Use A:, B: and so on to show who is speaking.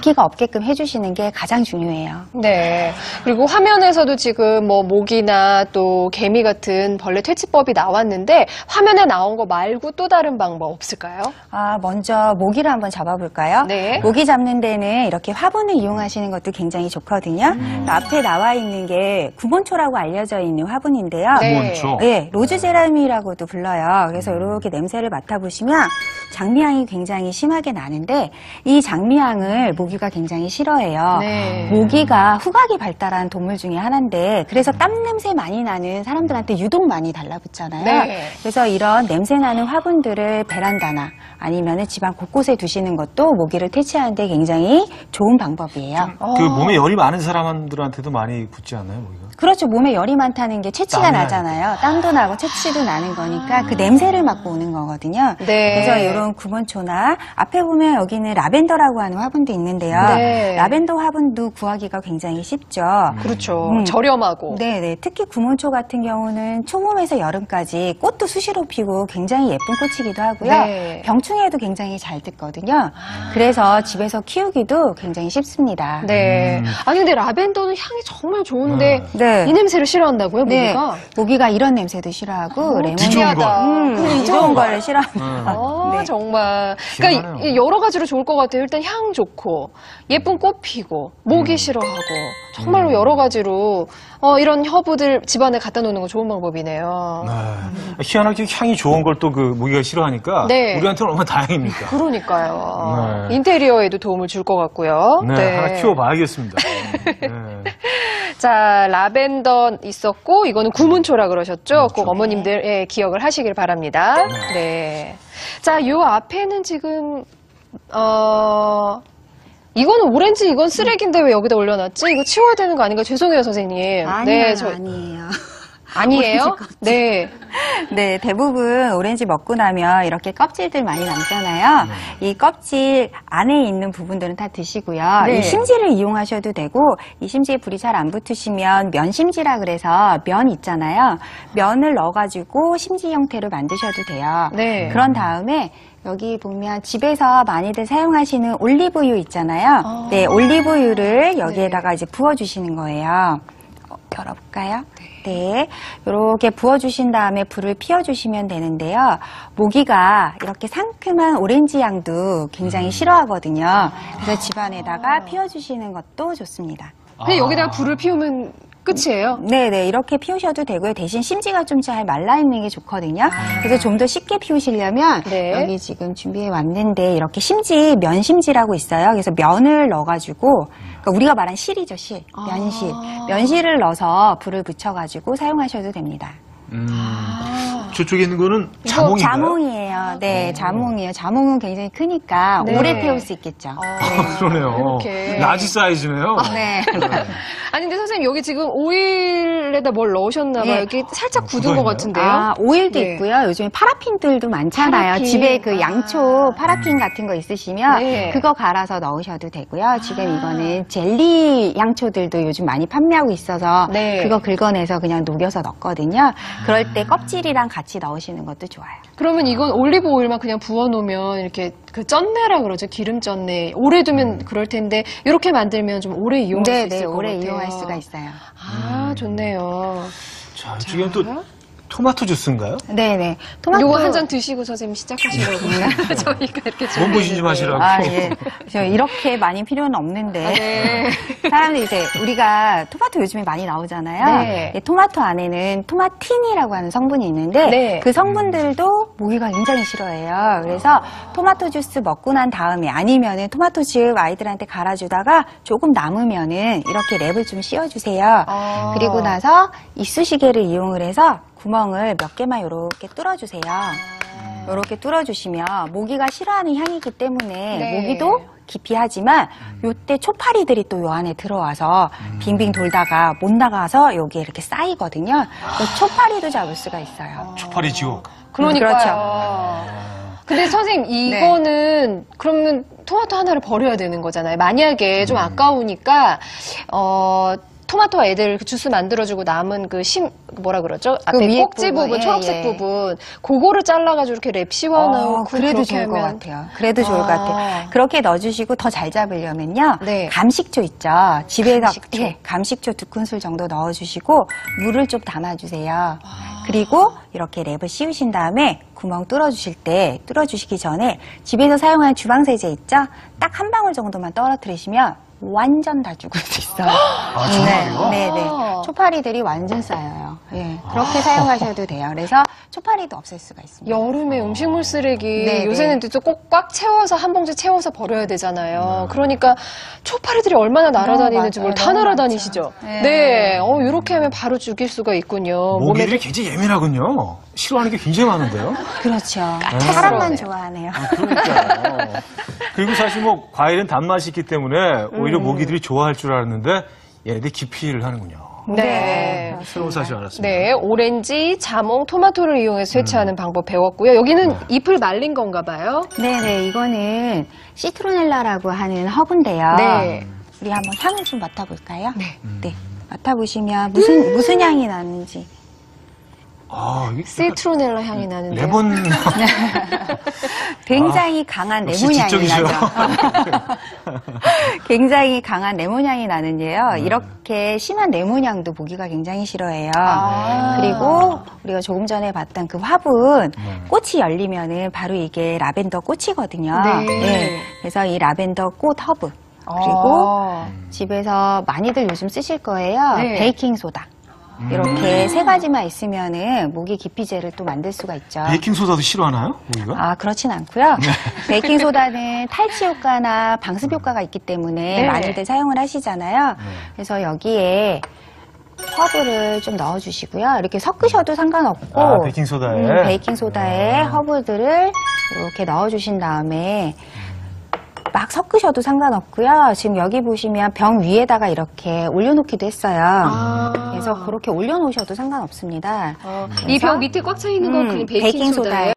A: 붓기가 없게끔 해주시는 게 가장 중요해요.
B: 네. 그리고 화면에서도 지금 뭐 모기나 또 개미 같은 벌레 퇴치법이 나왔는데 화면에 나온 거 말고 또 다른 방법 없을까요?
A: 아, 먼저 모기를 한번 잡아볼까요?
B: 네.
A: 모기 잡는 데는 이렇게 화분을 이용하시는 것도 굉장히 좋거든요.
B: 음.
A: 앞에 나와 있는 게 구몬초라고 알려져 있는 화분인데요.
B: 네.
C: 구몬초.
A: 예, 로즈 제라미라고도 불러요. 그래서 이렇게 냄새를 맡아보시면 장미향이 굉장히 심하게 나는데 이 장미향을 모기가 굉장히 싫어해요.
B: 네.
A: 모기가 후각이 발달한 동물 중에 하나인데 그래서 땀 냄새 많이 나는 사람들한테 유독 많이 달라붙잖아요.
B: 네.
A: 그래서 이런 냄새 나는 화분들을 베란다나 아니면 집안 곳곳에 두시는 것도 모기를 퇴치하는데 굉장히 좋은 방법이에요.
C: 그 몸에 열이 많은 사람들한테도 많이 붙지 않나요, 모기가?
A: 그렇죠. 몸에 열이 많다는 게 채취가 나잖아요. 땀도 나고 채취도 나는 거니까 그 냄새를 맡고 오는 거거든요.
B: 네.
A: 그래서 이런 구몬초나 앞에 보면 여기는 라벤더라고 하는 화분도 있는데 요.
B: 네.
A: 라벤더 화분도 구하기가 굉장히 쉽죠.
B: 그렇죠.
A: 음.
B: 저렴하고.
A: 네 네. 특히 구몬초 같은 경우는 초봄에서 여름까지 꽃도 수시로 피고 굉장히 예쁜 꽃이기도 하고요.
B: 네.
A: 병충해도 굉장히 잘 듣거든요. 그래서 집에서 키우기도 굉장히 쉽습니다.
B: 네.
C: 음.
B: 아니 근데 라벤더는 향이 정말 좋은데
A: 네.
B: 이 냄새를 싫어한다고요,
A: 네.
B: 모기가?
A: 모기가 이런 냄새도 싫어하고 레몬
C: 좋은 거.
A: 음,
B: 음,
A: 이 좋은 걸 싫어합니다.
B: 아,
A: 네.
B: 정말. 그러니까 여러 가지로 좋을 것 같아요. 일단 향 좋고, 예쁜 꽃 피고, 모기 싫어하고, 정말로 여러 가지로, 어, 이런 허브들 집안에 갖다 놓는 거 좋은 방법이네요.
C: 네. 희한하게 향이 좋은 걸 또 그 모기가 싫어하니까
B: 네.
C: 우리한테는 얼마나 다행입니까?
B: 그러니까요.
C: 네.
B: 인테리어에도 도움을 줄 것 같고요.
C: 네, 하나 키워봐야겠습니다. 네.
B: 자, 라벤더 있었고, 이거는 구문초라 그러셨죠? 꼭. 어머님들 예, 기억을 하시길 바랍니다. 네. 자, 요 앞에는 지금, 어, 이거는 오렌지, 이건 쓰레기인데 왜 여기다 올려놨지? 이거 치워야 되는 거 아닌가? 죄송해요, 선생님.
A: 아니요,
B: 네, 저-
A: 아니에요.
B: 아니에요? 네.
A: 네, 대부분 오렌지 먹고 나면 이렇게 껍질들 많이 남잖아요. 이 껍질 안에 있는 부분들은 다 드시고요.
B: 네.
A: 이 심지를 이용하셔도 되고, 이 심지에 불이 잘 안 붙으시면 면심지라 그래서 면 있잖아요. 면을 넣어가지고 심지 형태로 만드셔도 돼요.
B: 네.
A: 그런 다음에 여기 보면 집에서 많이들 사용하시는 올리브유 있잖아요.
B: 아.
A: 네, 올리브유를 여기에다가 이제 부어주시는 거예요. 어, 열어볼까요? 네. 이렇게 부어주신 다음에 불을 피워주시면 되는데요. 모기가 이렇게 상큼한 오렌지 향도 굉장히 싫어하거든요. 그래서 집안에다가 피워주시는 것도 좋습니다.
B: 근데 여기다가 불을 피우면 끝이에요?
A: 네네 이렇게 피우셔도 되고요. 대신 심지가 좀 잘 말라 있는 게 좋거든요. 그래서 좀 더 쉽게 피우시려면
B: 네.
A: 여기 지금 준비해 왔는데 이렇게 심지 면심지라고 있어요. 그래서 면을 넣어가지고 그러니까 우리가 말한 실이죠 실. 면실.
B: 아.
A: 면실을 넣어서 불을 붙여가지고 사용하셔도 됩니다.
C: 음, 저쪽에 있는 거는 자몽인가요?
A: 자몽이에요 네 자몽이에요 자몽은 굉장히 크니까
B: 네.
A: 오래 태울 수 있겠죠
C: 아, 그러네요.
B: 이렇게.
C: large 사이즈네요.
A: 네.
B: 아니, 근데 선생님, 여기 지금 오일에다 뭘 넣으셨나 봐요.
A: 네.
B: 여기 살짝 굳은
C: 굳어있나요?
B: 것 같은데요?
A: 아, 오일도
B: 네.
A: 있고요. 요즘에 파라핀들도 많잖아요.
B: 파라핀.
A: 집에 그
B: 아.
A: 양초 파라핀 같은 거 있으시면
B: 네.
A: 그거 갈아서 넣으셔도 되고요. 지금 이거는 젤리 양초들도 요즘 많이 판매하고 있어서
B: 네.
A: 그거 긁어내서 그냥 녹여서 넣거든요. 그럴 때 껍질이랑 같이 넣으시는 것도 좋아요.
B: 그러면 이건 올리브 오일만 그냥 부어놓으면 이렇게 그 쩐내라 그러죠 기름 쩐내 오래 두면 그럴 텐데 이렇게 만들면 좀 오래 이용할 수
A: 네,
B: 있을
A: 네,
B: 것
A: 오래
B: 같아요.
A: 이용할 수가 있어요.
B: 아 좋네요.
C: 자, 이쪽에는 또 토마토 주스인가요?
A: 네, 네. 토마토
B: 요거 한 잔 드시고 선생님 시작하시려고 저희가 이렇게
C: 몸 보신 좀 하시라고.
A: 아, 예. 저 이렇게 많이 필요는 없는데.
B: 네.
A: 사람들이 이제 우리가 토마토 요즘에 많이 나오잖아요.
B: 네.
A: 이 토마토 안에는 토마틴이라고 하는 성분이 있는데
B: 네.
A: 그 성분들도 모기가 굉장히 싫어해요. 그래서 토마토 주스 먹고 난 다음에 아니면은 토마토 즙 아이들한테 갈아주다가 조금 남으면은 이렇게 랩을 좀 씌워주세요.
B: 아.
A: 그리고 나서 이쑤시개를 이용을 해서 구멍을 몇 개만 이렇게 뚫어주세요. 이렇게 뚫어주시면 모기가 싫어하는 향이기 때문에
B: 네.
A: 모기도 깊이 하지만 요때 초파리들이 또 요 안에 들어와서 빙빙 돌다가 못 나가서 여기에 이렇게 쌓이거든요. 그래서 초파리도 잡을 수가 있어요.
C: 초파리 지옥.
B: 그러니까요.
A: 그렇죠.
B: 근데 선생님 이거는 그러면 토마토 하나를 버려야 되는 거잖아요. 만약에 좀 아까우니까 어 토마토 애들 그 주스 만들어주고 남은 그 심, 뭐라 그러죠? 앞에
A: 위에
B: 꼭지 부분,
A: 예,
B: 초록색
A: 예.
B: 부분, 그거를 잘라가지고 이렇게 랩 씌워놓고
A: 어, 그래도 좋을 것
B: 하면
A: 같아요. 그래도 좋을 것
B: 아.
A: 같아요. 그렇게 넣어주시고 더 잘 잡으려면요.
B: 네.
A: 감식초 있죠. 집에서
B: 감식초.
A: 예, 감식초 두 큰술 정도 넣어주시고 물을 좀 담아주세요.
B: 아.
A: 그리고 이렇게 랩을 씌우신 다음에 구멍 뚫어주실 때 뚫어주시기 전에 집에서 사용하는 주방 세제 있죠? 딱 한 방울 정도만 떨어뜨리시면 완전 다 죽을 수 있어요.
C: 아, 정말요?
A: 네, 네, 네.
B: 아.
A: 초파리들이 완전 쌓여요. 예, 그렇게 사용하셔도 돼요. 그래서 초파리도 없앨 수가 있습니다.
B: 여름에 음식물 쓰레기
A: 네,
B: 요새는 또 꼭 꽉 채워서 한 봉지 채워서 버려야 되잖아요. 그러니까 초파리들이 얼마나 날아다니는지
A: 맞아요.
B: 뭘다
A: 너무
B: 날아다니시죠.
A: 네.
B: 네, 어 이렇게 하면 바로 죽일 수가 있군요.
C: 모기들이 굉장히 예민하군요. 싫어하는 게 굉장히 많은데요.
A: 그렇죠.
B: 까탈스러워요.
A: 사람만 좋아하네요.
C: 그러니까요. 그리고 사실 뭐 과일은 단맛이 있기 때문에 오히려
B: 음.
C: 모기들이 좋아할 줄 알았는데 얘네들이 기피를 하는군요.
B: 네.
C: 새로운 사실 알았습니다.
B: 네, 오렌지, 자몽, 토마토를 이용해서 세차하는 방법 배웠고요. 여기는 잎을 말린 건가 봐요.
A: 네네, 이거는 시트로넬라라고 하는 허브인데요.
B: 네.
A: 우리 한번 향을 좀 맡아볼까요?
B: 네.
A: 네. 맡아보시면 무슨, 무슨 향이 나는지.
C: 아, 이게
B: 시트로넬라 향이 나는데.
C: 레몬
A: 굉장히 강한
C: 역시
A: 레몬 향이. 나죠. 굉장히 강한 레몬 향이 나는데요.
C: 네.
A: 이렇게 심한 레몬 향도 모기가 굉장히 싫어해요.
B: 아.
A: 그리고 우리가 조금 전에 봤던 그 화분
C: 네.
A: 꽃이 열리면은 바로 이게 라벤더 꽃이거든요.
B: 네.
A: 그래서 이 라벤더 꽃 허브 그리고
B: 아.
A: 집에서 많이들 요즘 쓰실 거예요.
B: 네.
A: 베이킹 소다. 이렇게 세 가지만 있으면은 모기 기피제를 또 만들 수가 있죠.
C: 베이킹 소다도 싫어하나요? 모기가?
A: 아, 그렇진 않고요. 베이킹 소다는 탈취 효과나 방습 효과가 있기 때문에
B: 네.
A: 많이들 사용을 하시잖아요.
C: 네.
A: 그래서 여기에 허브를 좀 넣어주시고요. 이렇게 섞으셔도 상관없고
C: 아, 베이킹 소다에.
A: 음, 베이킹 소다에
C: 아.
A: 허브들을 이렇게 넣어주신 다음에 막 섞으셔도 상관없고요. 지금 여기 보시면 병 위에다가 이렇게 올려놓기도 했어요.
B: 아.
A: 그래서 그렇게 올려놓으셔도 상관없습니다.
B: 이병 밑에 꽉 차 있는 건
A: 음,
B: 그냥 베이킹, 소다예요.